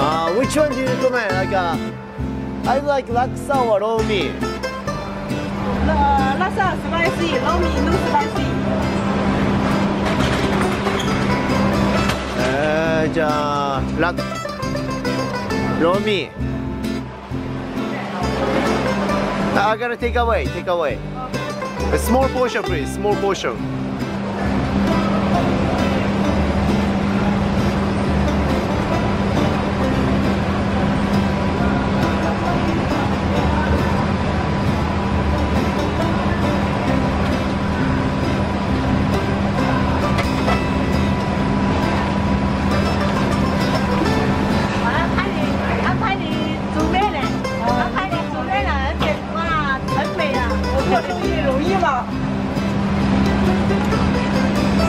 Uh, which one do you recommend? Like, uh, I like laksa or lor mee. Uh, laksa spicy, lo no spicy. えー、じゃあラロミ uh, uh, I gotta take away, take away. A small portion, please. Small portion. 容易嘛？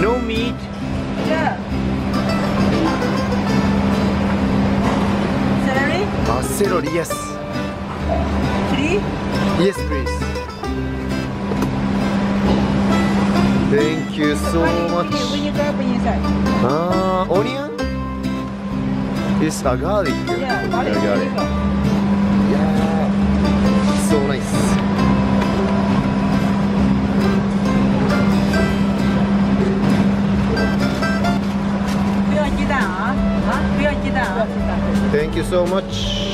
No meat. Yeah. Celery, あ、セロリ、yes. chili, Yes, please. Thank you so much. vinegar, put inside. Ah, onion? Yes, a garlic. Yeah, garlic, Yeah, garlic. Thank you so much.